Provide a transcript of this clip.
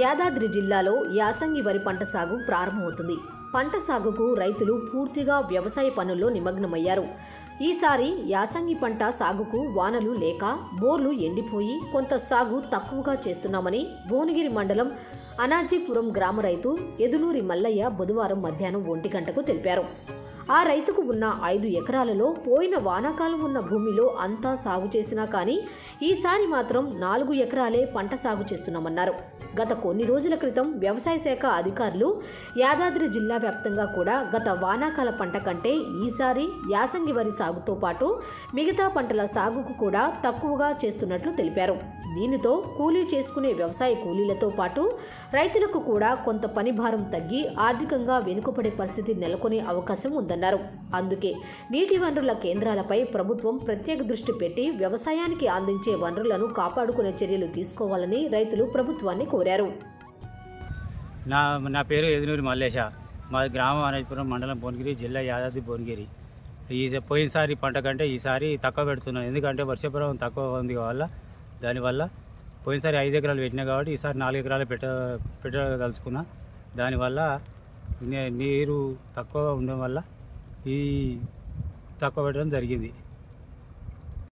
యాదాద్రి జిల్లాలో యాసంగి వరి పంట సాగు ప్రారంభమవుతుంది. పంట సాగుకు రైతులు పూర్తిగా వ్యవసాయ పనుల్లో నిమగ్నమయ్యారు. ఈసారి యాసంగి పంట సాగుకు వానలు లేక బోర్లు ఎండిపోయి కొంత సాగు తక్కువగా చేస్తున్నామని భువనగిరి మండలం అనాజీపురం గ్రామ రైతు ఎదునూరి మల్లయ్య బుధవారం మధ్యాహ్నం ఒంటి గంటకు తెలిపారు. ఆ రైతుకు ఉన్న ఐదు ఎకరాలలో పోయిన వానాకాలం ఉన్న భూమిలో అంతా సాగు చేసినా కానీ ఈసారి మాత్రం నాలుగు ఎకరాలే పంట సాగు చేస్తున్నామన్నారు. గత కొన్ని రోజుల క్రితం వ్యవసాయ శాఖ అధికారులు యాదాద్రి జిల్లా వ్యాప్తంగా కూడా గత వానాకాల పంట కంటే ఈసారి యాసంగి వరి సాగుతో పాటు మిగతా పంటల సాగుకు కూడా తక్కువగా చేస్తున్నట్లు తెలిపారు. దీనితో కూలీ చేసుకునే వ్యవసాయ కూలీలతో పాటు రైతులకు కూడా కొంత పని భారం తగ్గి ఆర్థికంగా వెనుకబడే పరిస్థితి నెలకొనే అవకాశం ఉందన్నారు. అందుకే నీటి వనరుల కేంద్రాలపై ప్రభుత్వం ప్రత్యేక దృష్టి పెట్టి వ్యవసాయానికి అందించే వనరులను కాపాడుకునే చర్యలు తీసుకోవాలని రైతులు ప్రభుత్వాన్ని కోరారు. నా నా పేరు ఎదునూరి మల్లేశ. మాది గ్రామం అనంతపురం మండలం భువనగిరి జిల్లా యాదాద్రి భువనగిరి. ఈ పోయినసారి పంట కంటే ఈసారి తక్కువ పెడుతున్నాం. ఎందుకంటే వర్షపురం తక్కువ ఉంది వల్ల దానివల్ల పోయినసారి ఐదు ఎకరాలు పెట్టినా కాబట్టి ఈసారి నాలుగు ఎకరాలు పెట్ట పెట్టదలుచుకున్నా దానివల్ల నీరు తక్కువగా ఉండడం వల్ల ఈ తక్కువ పెట్టడం జరిగింది.